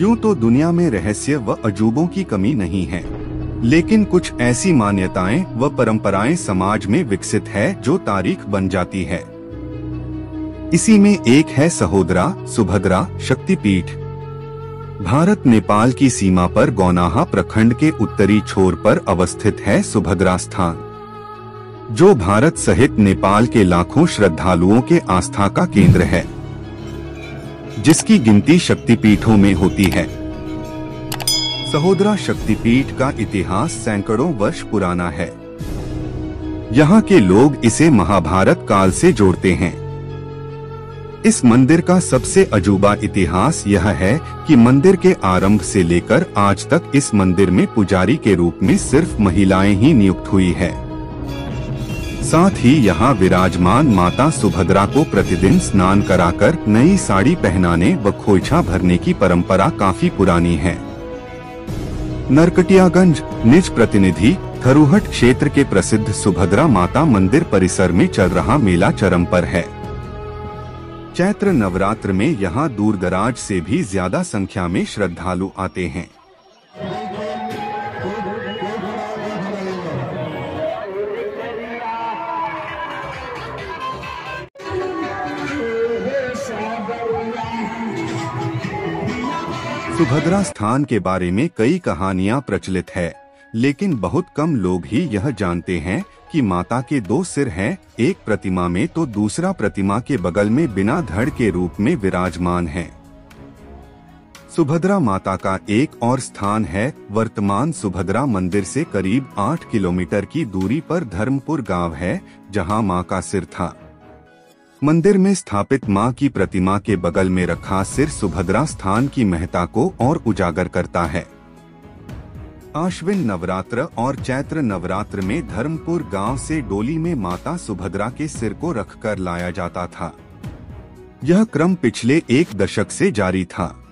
यूँ तो दुनिया में रहस्य व अजूबों की कमी नहीं है। लेकिन कुछ ऐसी मान्यताएँ व परंपराएँ समाज में विकसित है जो तारीख बन जाती है। इसी में एक है सहोदरा, सुभद्रा, शक्तिपीठ। भारत नेपाल की सीमा पर गौनाहा प्रखंड के उत्तरी छोर पर अवस्थित है सुभद्रा स्थान, जो भारत सहित नेपाल के लाखों श्रद्धालुओं के आस्था का केंद्र है। जिसकी गिनती शक्तिपीठों में होती है। सहोदरा शक्तिपीठ का इतिहास सैकड़ों वर्ष पुराना है। यहाँ के लोग इसे महाभारत काल से जोड़ते हैं। इस मंदिर का सबसे अजूबा इतिहास यह है कि मंदिर के आरंभ से लेकर आज तक इस मंदिर में पुजारी के रूप में सिर्फ़ महिलाएँ ही नियुक्त हुई है। साथ ही यहाँ विराजमान माता सुभद्रा को प्रतिदिन स्नान कराकर नई साड़ी पहनाने व खोइछा भरने की परंपरा काफ़ी पुरानी है। नरकटियागंज, निज प्रतिनिधि, थरुहट क्षेत्र के प्रसिद्ध सुभद्रा माता मंदिर परिसर में चल रहा मेला चरम पर है। चैत्र नवरात्र में यहाँ दूर दराज से भी ज़्यादा संख्या में श्रद्धालु आते हैं। सुभद्रा स्थान के बारे में कई कहानियाँ प्रचलित है लेकिन बहुत कम लोग ही यह जानते हैं कि माता के दो सिर हैं, एक प्रतिमा में तो दूसरा प्रतिमा के बगल में बिना धड़ के रूप में विराजमान है। सुभद्रा माता का एक और स्थान है वर्तमान सुभद्रा मंदिर से करीब आठ किलोमीटर की दूरी पर धर्मपुर गाँव है जहाँ माँ का सिर था। मंदिर में स्थापित माँ की प्रतिमा के बगल में रखा सिर सुभद्रा स्थान की महता को और उजागर करता है। आश्विन नवरात्र और चैत्र नवरात्र में धर्मपुर गाँव से डोली में माता सुभद्रा के सिर को रखकर लाया जाता था। यह क्रम पिछले एक दशक से जारी था।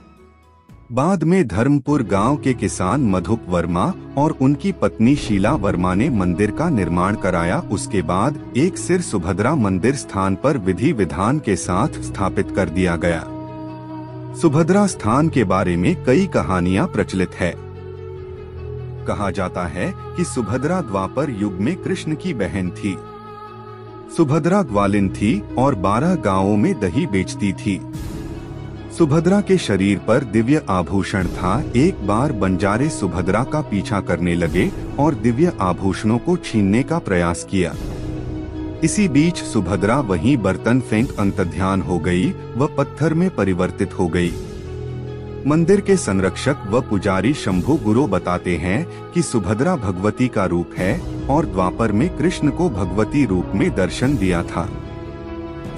बाद में धर्मपुर गाँव के किसान मधुप वर्मा और उनकी पत्नी शीला वर्मा ने मंदिर का निर्माण कराया। उसके बाद एक सिर सुभद्रा मंदिर स्थान पर विधि विधान के साथ स्थापित कर दिया गया। सुभद्रा स्थान के बारे में कई कहानियाँ प्रचलित है। कहा जाता है कि सुभद्रा द्वापर युग में कृष्ण की बहन थी। सुभद्रा ग्वालिन थी और बारह गाँवों में दही बेचती थी। सुभद्रा के शरीर पर दिव्य आभूषण था। एक बार बंजारे सुभद्रा का पीछा करने लगे और दिव्य आभूषणों को छीनने का प्रयास किया। इसी बीच सुभद्रा वहीं बर्तन फेंक अंतध्यान हो गई व पत्थर में परिवर्तित हो गई। मंदिर के संरक्षक व पुजारी शंभु गुरु बताते हैं कि सुभद्रा भगवती का रूप है और द्वापर में कृष्ण को भगवती रूप में दर्शन दिया था।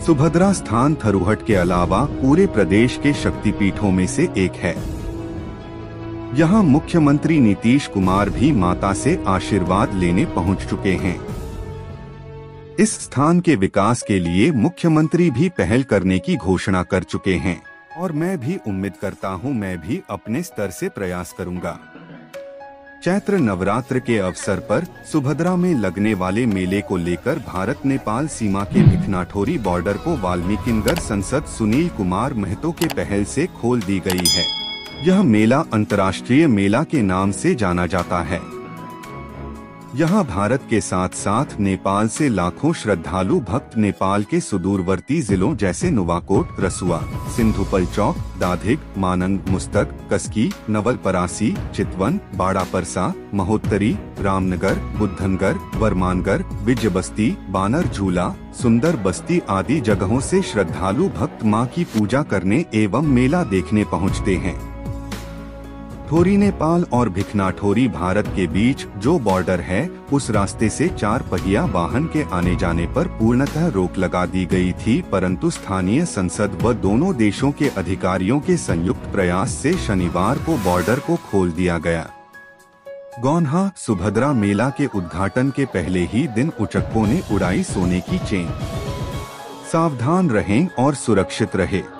सुभद्रा स्थान थरुहट के अलावा पूरे प्रदेश के शक्तिपीठों में से एक है। यहाँ मुख्यमंत्री नीतीश कुमार भी माता से आशीर्वाद लेने पहुँच चुके हैं। इस स्थान के विकास के लिए मुख्यमंत्री भी पहल करने की घोषणा कर चुके हैं। और मैं भी उम्मीद करता हूँ, मैं भी अपने स्तर से प्रयास करूँगा। चैत्र नवरात्र के अवसर पर सुभद्रा में लगने वाले मेले को लेकर भारत नेपाल सीमा के भिखनाठोरी बॉर्डर को वाल्मीकिनगर संसद सुनील कुमार महतो के पहल से खोल दी गई है। यह मेला अंतर्राष्ट्रीय मेला के नाम से जाना जाता है। यहाँ भारत के साथ साथ नेपाल से लाखों श्रद्धालु भक्त नेपाल के सुदूरवर्ती जिलों जैसे नुवाकोट, रसुआ, सिंधुपल चौक, दाधिक, मानंग, मुस्तक, कसकी नवल परासी चितवन बाड़ा परसा महोत्तरी, रामनगर, बुद्धनगर, वरमानगर विजय बस्ती बानर झूला, सुंदर बस्ती आदि जगहों से श्रद्धालु भक्त माँ की पूजा करने एवं मेला देखने पहुँचते हैं। ठोरी नेपाल और भिखनाठोरी भारत के बीच जो बॉर्डर है, उस रास्ते से चार पहिया वाहन के आने जाने पर पूर्णतः रोक लगा दी गई थी, परंतु स्थानीय संसद व दोनों देशों के अधिकारियों के संयुक्त प्रयास से शनिवार को बॉर्डर को खोल दिया गया। गौनहा सुभद्रा मेला के उद्घाटन के पहले ही दिन उचक्कों ने उड़ाई सोने की चेन। सावधान रहें और सुरक्षित रहे।